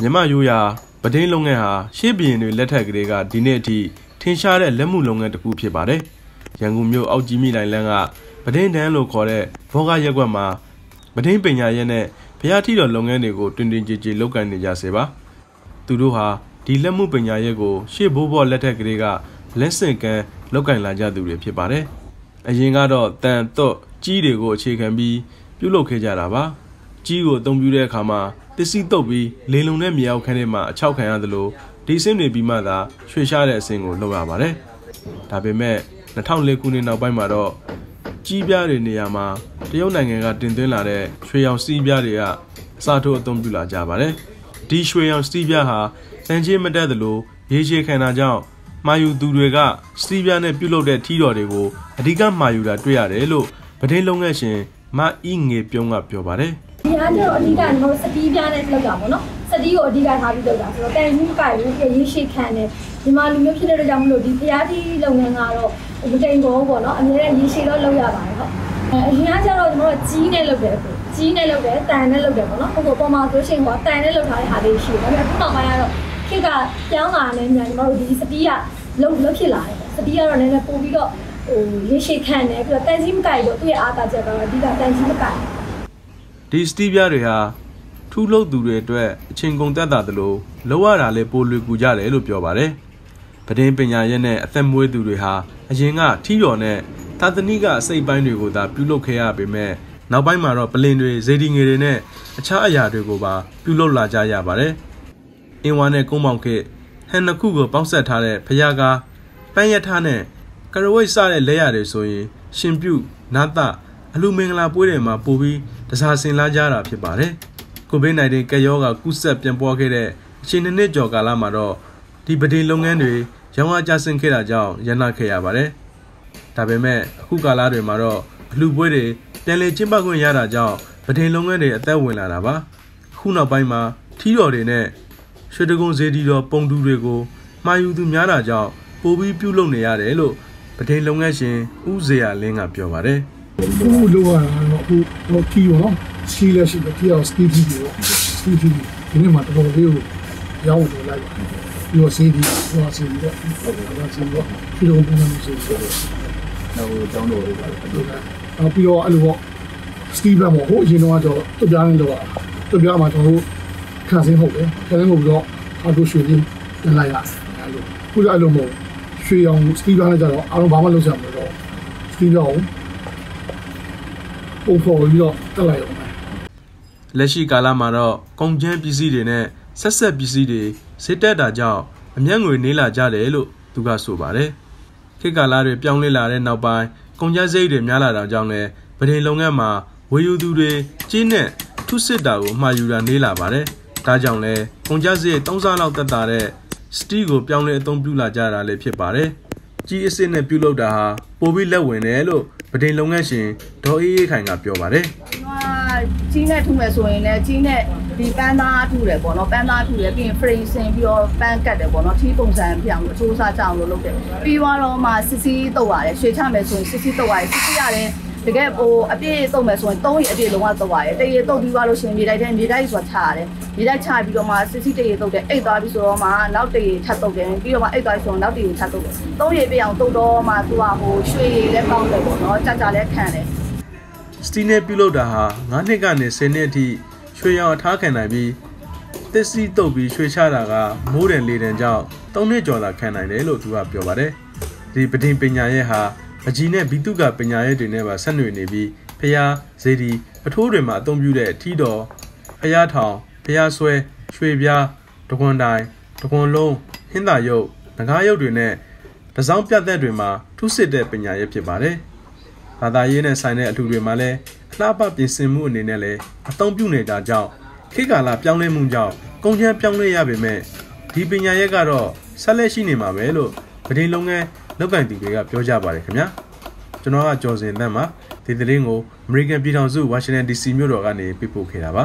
မြမရိုးရာပဒင်းလုပ်ငန်းဟာရှေ့ဘရင်တွေလက်ထက်ကလေးကဒီနေ့အထိထင်ရှားတဲ့လက်မှုလုပ်ငန်းတစ်ခုဖြစ်ပါတယ်။ရန်ကုန်မြို့အောက်ကြီးမိလိုင်လန်းကပဒင်းတန်းလို့ခေါ်တဲ့ဘောဂရက်ကွက်မှာပဒင်းပညာရဲ့နဲ့ဘုရားထီတော်လုပ်ငန်းတွေကိုတွင်တွင်ကြည်ကြည်လုပ်ကိုင်နေကြစေပါ။သူတို့ဟာဒီလက်မှုပညာရဲ့ကို ရှေ့ဘိုးဘောလက်ထက်ကလေးကလက်ဆင့်ကမ်းလုပ်ကိုင်လာကြသူတွေဖြစ်ပါတယ်။အရင်ကတော့တန်တော့ကြီးတွေကိုအခြေခံပြီးပြုလုပ်ခဲ့ကြတာပါ။ကြီးကိုအသုံးပြုတဲ့အခါမှာ ပစ္စည်းတုပ်ပြီးလေလုံတဲ့မြေအောက်ခန်းထဲမှာအချောက်ခံရသလိုဒီအဆင့်တွေပြီးမှသာရွှေရှားတဲ့အဆင့်ကိုလုပ်ရပါတယ်။ဒါပေမဲ့2004ခုနှစ်နောက်ပိုင်းမှာတော့ကြီးပြားတွေနေရာမှာတရုတ်နိုင်ငံကတင်သွင်းလာတဲ့ရွှေရောင်စီးပြားတွေကအစားထိုးအသုံးပြုလာကြပါတယ်။ဒီရွှေရောင်စီးပြားဟာတန်ချင်းမတက်သလိုရေရှည်ခံတာကြောင့်မှာယူသူတွေကစီးပြားနဲ့ပြုလုပ်တဲ့ထီးတော်တွေကိုအဓိကမှာယူတာတွေ့ရတယ်လို့ဗဒင်းလုံးငယ်ရှင်မအီငေပြုံးကပြောပါတယ်။။ ဒီအားကျတော့အဓိကကျွန်တော်တို့စတီးပြားနဲ့လောက်တာပေါ့နော်။စတီးကိုအဓိကထားပြီးလောက်တာဆိုတော့တန်ကြီးမကဘူးပြရေးရှိခံတယ်။ဒီမှာလူမျိုးဖြစ်တဲ့အတွက်ကြောင့်မလို့ဒီဖျားတီးလုပ်ငန်းကတော့မတိမ်ဘောပေါ့နော်။အများနဲ့ရေးရှိတော့လောက်ရပါတယ်ဟုတ်။အဲအရင်ကကျတော့ကျွန်တော်တို့ကြီးနဲ့လုပ်တယ်ပေါ့။ကြီးနဲ့လုပ်တယ်တန်နဲ့လုပ်တယ်ပေါ့နော်။ဟိုပေါ်မှာဆိုရှင်ကတန်နဲ့လုပ်ထားတဲ့ဟာလေးရှိတယ်။ဒါပေမဲ့အခုနောက်ပိုင်းကတော့ခေတ်ကပြောင်းလာတဲ့ညကျွန်တော်တို့ဒီစတီးကလုံးလုံးဖြစ်လာတယ်ပေါ့။စတီးကတော့လည်းပို့ပြီးတော့ဟိုရေးရှိခံတယ်ပြီးတော့တန်ကြီးမကဘူးတော့သူ့ရဲ့အားသာချက်ကတော့အဓိကတန်ကြီးမကဘူး။ ဒီစတီးပြားတွေဟာထူးလို့သူတွေအတွက်အချိန်ကုန်တက်တာသလိုလောရတာလည်းပိုလွယ်ကူကြတယ်လို့ပြောပါတယ်။ပဒင်းပညာရဲ့နဲ့အသက်မွေးသူတွေဟာအရင်ကထီးတော်နဲ့သာသနိကအစိတ်ပိုင်းတွေကိုသာပြုလုပ်ခဲ့ရပေမဲ့နောက်ပိုင်းမှာတော့ပလင်တွေဇေဒီငယ်တွေနဲ့အခြားအရာတွေကိုပါပြုလုပ်လာကြရပါတယ်။အင်းဝါနဲ့ကုန်းပေါင်ခေတ်ဟန်နှစ်ခုကိုပေါက်ဆက်ထားတဲ့ဖျားကားပန်းရထားနဲ့ကရဝိတ်စတဲ့လက်ရတွေဆိုရင်ရှင်ပြုနာသအလူမင်္ဂလာပွဲတွေမှာပို့ပြီး တစားဆင်လာကြတာဖြစ်ပါတယ်။ကိုဗစ် -19 ကရောဂါကူးစက်ပြန်ပွားခဲ့တဲ့အချိန်နှစ်နှစ်ကျော်ကာလမှာတော့ဒီပဒေလုပ်ငန်းတွေရောင်းအားကျဆင်းခဲ့တာကြောင့်ရန်နာခဲ့ရပါတယ်။ဒါပေမဲ့အခုကာလတွေမှာတော့အလူပွဲတွေပြန်လည်ကျင်းပခွင့်ရတာကြောင့်ပဒေလုပ်ငန်းတွေအသက်ဝင်လာတာပါ။အခုနောက်ပိုင်းမှာထီးတော်တွေနဲ့ရွှေတကုံဇေဒီတော်ပုံတူတွေကိုမှာယူသူများတာကြောင့်ပိုပြီးပြုလုပ်နေရတယ်လို့ပဒေလုပ်ငန်းရှင်ဦးဇေယလင်းကပြောပါတယ်။ခုလောရတာ တော့ခုတော့ကီရောနော်စကီလက်ရှိတော့ကီရောစကီတီရောစကီတီဒီနေ့မှာတော်တော်လေးကိုရောင်းလို့လိုက်ပါပြီးတော့စီဒီဟိုစီဒီတော့ဟုတ်ကဲ့ဒါစီတော့ပြီးတော့ဘယ်လိုစီဆိုတော့နောက်ကျောင်းတော်လေးပါအဲ့လိုနောက်ပြီးတော့အဲ့လိုပေါ့စတီဗန်မို့ဟိုအရင်တော့တော့တွပြားနေလို့တွပြားမှာကျွန်တော်တို့ခံစင်းဟုတ်တယ်ခံစင်းဟုတ်ပြီးတော့အော်တိုရွှေလေးတင်လိုက်ရအဲ့လိုခုလည်းအဲ့လိုမဟုတ်ရွှေအောင်စတီဗန်နဲ့ကြတော့အားလုံးဘာမှလုပ်ချင်မလို့တော့စတီဗန်ကို ပုံဖော်ပြီးတော့တက်လိုက်အောင်လက်ရှိကာလမှာတော့ကုန်ကျန်းပစ္စည်းတွေနဲ့ဆက်ဆက်ပစ္စည်းတွေဈေးတက်တာကြောင့်အမျက်ငွေနေလာကြတယ်လို့သူကဆိုပါတယ်။ခေတ်ကာလတွေပြောင်းလဲလာတဲ့နောက်ပိုင်းကုန်ကျန်းစိတ်တွေများလာတာကြောင့်လည်းဗဒင်လုပ်ငန်းမှာဝေယူသူတွေကြီးနဲ့ထုစစ်တာကိုမှာယူတာနေလာပါတယ်။ဒါကြောင့်လည်းကုန်ကျန်းစိတ်၃ဆလောက်တက်တာတဲ့စတီကိုပြောင်းလဲအသုံးပြုလာကြတာလည်းဖြစ်ပါတယ်။ ကြီးအစ်စ်နဲ့ပြုလုပ်တာဟာပိုပြီးလက်ဝင်တယ်လို့ဗဒင်လုပ်ငန်းရှင်ဒေါ်အေးအေးခိုင်ကပြောပါတယ်။ကျွန်တော်ကြီးနဲ့ထုမယ်ဆိုရင်လည်းကြီးနဲ့ဒီပန်းသားထုတယ်ပေါ့နော်ပန်းသားထုတယ်ပြီးရင် frame ဆင်ပြီးတော့ပန်းကတ်တယ်ပေါ့နော်ထီးပုံစံပြောင်းလို့အချိုးစားကြအောင်လို့လုပ်တယ်ပြီးတော့မှစစ်စီးတုပ်ရတယ်ရွှေချမယ်ဆိုရင်စစ်စီးတုပ်ရတယ်စစ်စီးရတယ် တကယ်ဟိုအပြည့်တုပ်မယ်ဆိုရင်၃ရက်အပြည့်လုံးဝတုပ်ရတယ်တရေတုပ်ပြီးသွားလို့ရှိရင်မြေတိုက်တဲ့မြေတိုက်ဆိုတာချရတယ်မြေတိုက်ချပြီးတော့မှစစ်စီးတရေတုပ်တယ်အိတ်သွားပြီးဆိုတော့မှနောက်တရေထပ်တုပ်တယ်ပြီးတော့မှအိတ်သွားဆိုတော့နောက်တရေထပ်တုပ်တယ်၃ရက်ပြည့်အောင်တုပ်တော့မှသူကဟိုရွှေရည်လည်းကောင်းတယ်ပေါ့နော်ကြာကြာလည်းခံတယ်စတီနဲ့ပြုလုပ်တာဟာ9နှစ်ကနေ10နှစ်အထိရွှေရောင်အထားခံနိုင်ပြီးသစ်စီတုပ်ပြီးရွှေချတာကမိုးတယ်လေတယ်ကြောင့်3နှစ်ကျော်လာခံနိုင်တယ်လို့သူကပြောပါတယ်ဒီပဒင်ပညာရဲ့ဟာ အကြီးနဲ့ဘီတုကပညာရဲ့တွေနဲ့ပါဆက်နွယ်နေပြီးဖျားဇေဒီအထိုးတွေမှာအသုံးပြုတဲ့ထီတော်ဖျားထောင်ဖျားဆွဲရွှေပြားတကွန်တိုင်တကွန်လုံးဟင်းသာရုပ်ငကားရုပ်တွေနဲ့တစောင်းပြတ်သက်တွေမှာထုစစ်တဲ့ပညာရဲ့ဖြစ်ပါတယ်ဘာသာရေးနဲ့ဆိုင်တဲ့အထူတွေမှာလည်းအလှပပြင်ဆင်မှုအနေနဲ့လည်းအသုံးပြုနေတာကြောင့်ခေတ်ကာလပြောင်းလဲမှုကြောင့်ကုန်ကျန်းပြောင်းလဲရပေမဲ့ဒီပညာရက်ကတော့ဆက်လက်ရှိနေမှာပဲလို့ဗဒိန်လုံးငန်း လောက်ကင်သူတွေကပြောကြပါတယ်ခင်ဗျာကျွန်တော်ကကျော်စင်တန်းပါဒီသတင်းကို American ပြည်ထောင်စု Washington DC မြို့တော်ကနေပြပို့ခဲ့တာပါ